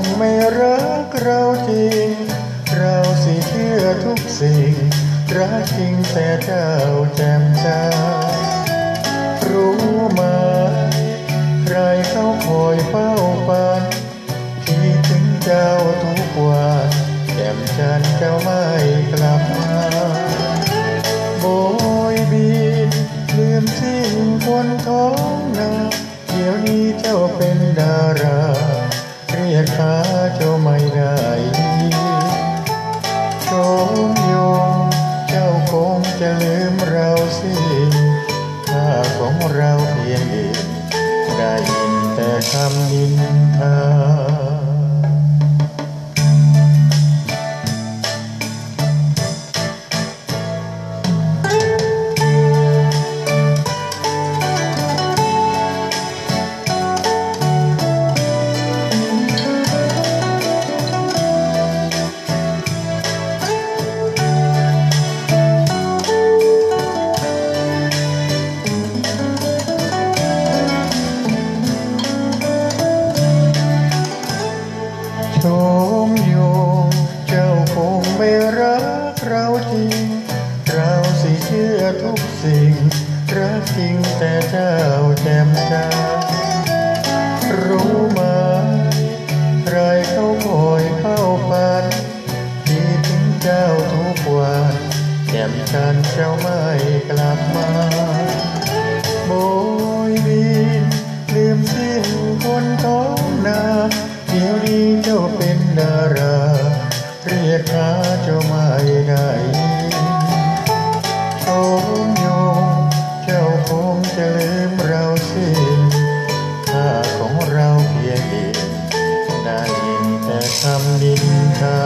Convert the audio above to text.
งไม่รักเราจริง เราสิเชื่อทุกสิ่ง รักจริงแต่เจ้าแจ่มจ้ารู้ไหมใครเขาคอยเฝ้าฝันคิดถึงเจ้าทุกวันแจ่มจันทร์เจ้าไม่กลับมาโบยบินลืมสิ้นคนท้องนาเดี๋ยวนี้เจ้าเป็นดารา เรียกหาเจ้าไม่ได้ชมยงเจ้าคงจะลืมเราสิข้าของเราเพียงเดียวได้ยินแต่คำนินทา มโยงเจ้าคงไม่รักเราจริง เราสิเชื่อทุกสิ่ง รักจริงแต่เจ้าแจ่มจ้ารู้ไหมใครเขาคอยเข้าฝันคิดถึงเจ้าทุกวันแจ่มจันทร์เจ้าไม่กลับมา ไม่ได้ชมโยงเจ้าคงจะลืมเราสิ้นค่าของเราเพียงเดียวได้ยินแต่คำดินทา